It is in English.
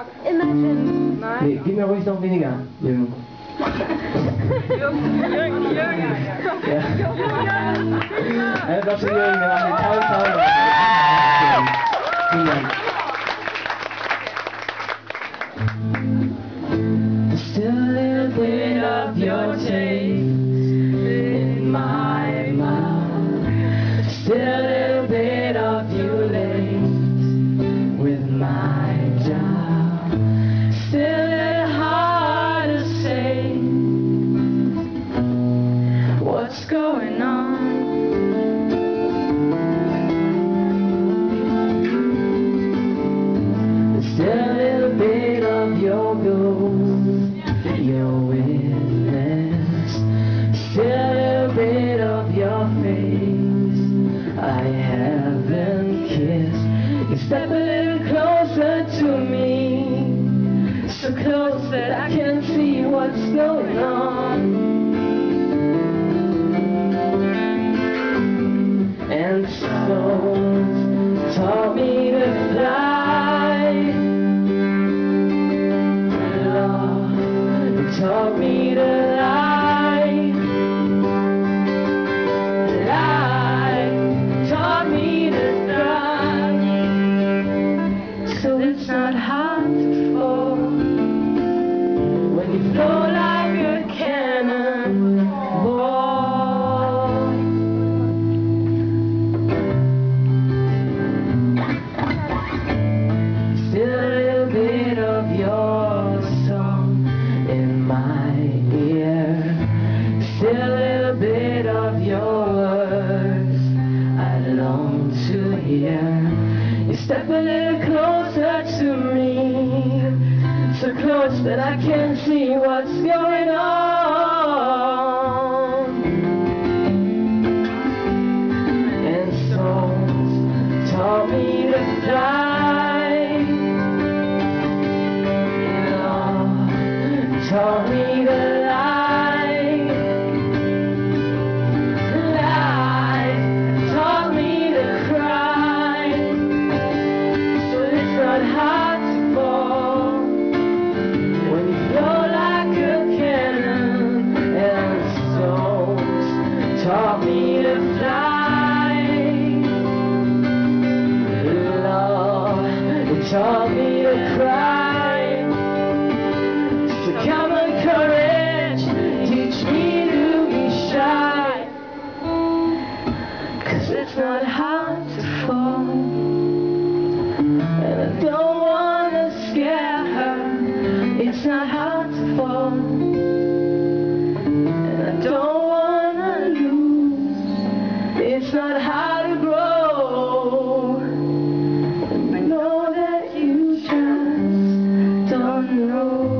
Sag. Imagine. Nein. Nee, gib mir ruhig noch weniger. Jürgen. Jürgen, Jürgen, Jürgen. Ja. Ja, das ist Jürgen, wir machen die tollen Zauber. Vielen Dank. Still a little bit of your taste your ghost, your witness. Little of your face. I haven't kissed. You step a little closer to me, so close that I can see what's going on. Long to hear. You step a little closer to me, so close that I can't see what's going on. And souls taught me to fly. Taught me to cry. not how to grow. And I know that you just don't know.